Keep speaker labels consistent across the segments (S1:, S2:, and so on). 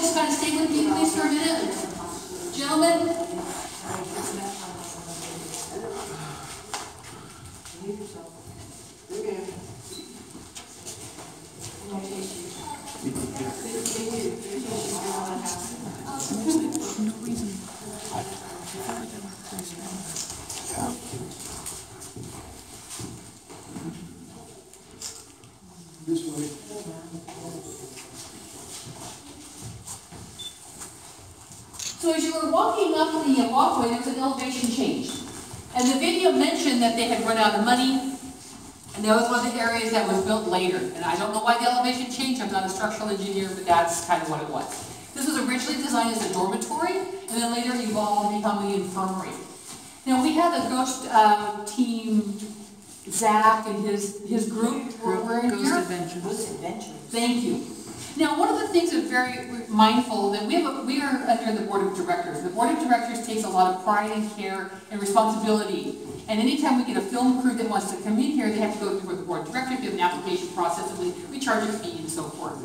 S1: just kind of stay with me, please, for a minute? Gentlemen?
S2: This way.
S1: So as you were walking up the walkway, there was an elevation change. And the video mentioned that they had run out of money, and that was one of the areas that was built later. And I don't know why the elevation changed, I'm not a structural engineer, but that's kind of what it was. This was originally designed as a dormitory, and then later evolved to become the infirmary. Now, we had the ghost uh, team, Zak and his, his group were were in here.
S3: Adventures.
S4: Those adventures.
S1: Thank you. Now, one of the things that's very mindful, that we have, a- we are under the board of directors. The board of directors takes a lot of pride and care and responsibility. And anytime we get a film crew that wants to come in here, they have to go through the board of directors, we have an application process, and we, we charge a fee and so forth.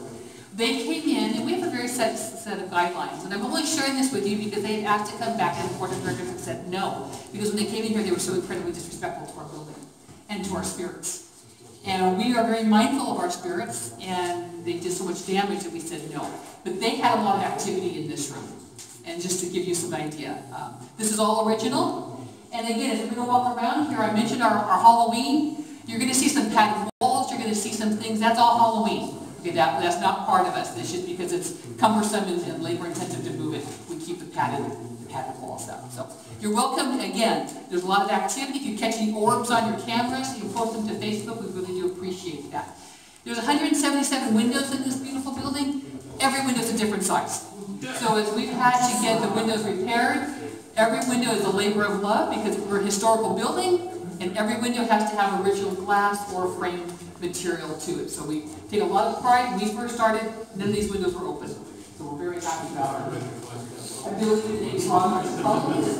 S1: They came in, and we have a very set, set of guidelines, and I'm only sharing this with you because they had asked to come back, and the board of directors had said no. Because when they came in here, they were so incredibly disrespectful to our building and to our spirits. And we are very mindful of our spirits, and they did so much damage that we said no. But they had a lot of activity in this room. And just to give you some idea, um, this is all original. And again, as we're gonna walk around here, I mentioned our, our Halloween. You're gonna see some padded walls, you're gonna see some things, that's all Halloween. Okay, that, that's not part of us. It's just because it's cumbersome and, and labor intensive to move it, we keep the padded, the padded walls up. So, you're welcome, again, there's a lot of activity. If you catch any orbs on your cameras, you post them to Facebook, we really appreciate that. There's 177 windows in this beautiful building. Every window is a different size. So as we've had to get the windows repaired, every window is a labor of love because we're a historical building, and every window has to have original glass or framed material to it. So we take a lot of pride. When we first started, of these windows were open. So we're very happy about our ability to make progress. Follow me this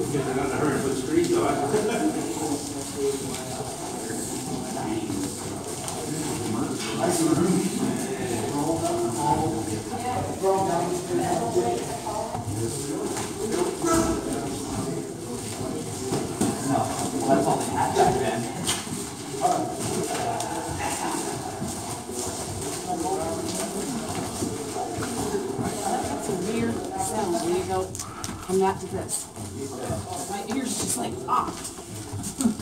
S5: though.
S3: That's all they had back.
S4: That's a weird sound when you go from that to this. My ears just like pop.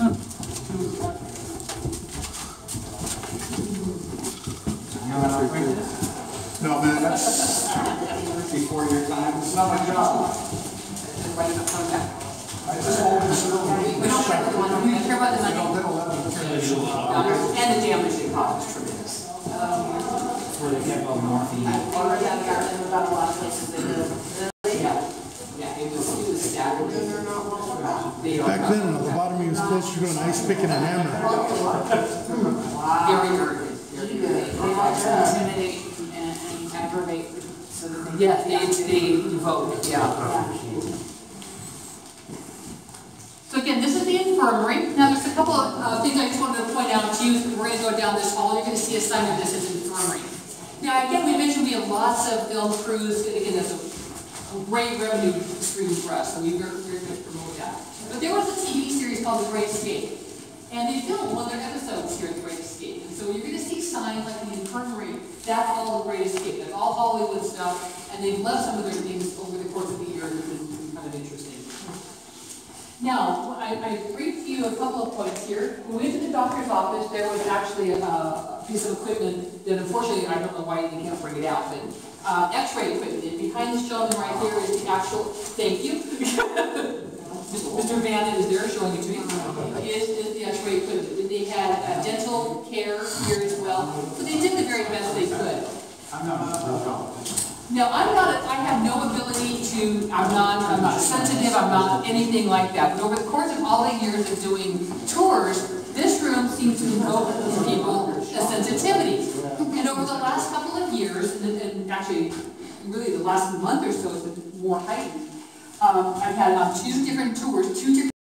S4: Ah.
S3: You know how quick it is?
S2: No, man, that's
S3: Before your time.
S2: it's not my job.
S1: Right up front back.
S2: I just hold this little.
S1: We don't care about the money, we care about the
S2: They don't,
S1: money.
S2: they don't let me.
S1: And the damage they caused is tremendous.
S3: That's where they kept all the morphine.
S4: Already I've got them about a lot of places they do.
S1: Yeah, yeah, it was, it was staggering. They are
S6: Back then, on the bottom, he was closer to an ice pick and a hammer.
S1: very arrogant. very
S4: They
S1: arrogant.
S4: like to intimidate and and aggravate so that they.
S1: Yeah, they, they vote, yeah. So again, this is the infirmary. Now, there's a couple of uh, things I just wanted to point out to you. We're gonna go down this hall, you're gonna see a sign of this as infirmary. Now, again, we mentioned we have lots of film crews, and again, that's a a great revenue stream for us, so we very, very much promote that. But there was a TV series called The Great Escape, and they filmed one of their episodes here at The Great Escape. And so you're gonna see signs like the infirmary, that's all The Great Escape, that's all Hollywood stuff, and they've left some of their things over the course of the year that have kind of interesting. Now, I, I briefed you a couple of points here. When we went to the doctor's office, there was actually a, a piece of equipment that unfortunately, I don't know why they can't bring it out, but, uh, x-ray equipment. Behind this gentleman right here is the actual, thank you. Mr. Van is there showing it to you. Is, is the x-ray equipment. And They had uh, dental care here as well. So they did the very best they could. Now, I'm not, a- I have no ability to, I'm not, I'm not sensitive, I'm not anything like that. But over the course of all the years of doing tours, this room seems to evoke in people a sensitivity. And over the last couple of years, and, and actually, really the last month or so, it's been more heightened. Um, I've had on two different tours, two different